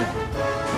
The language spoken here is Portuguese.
Música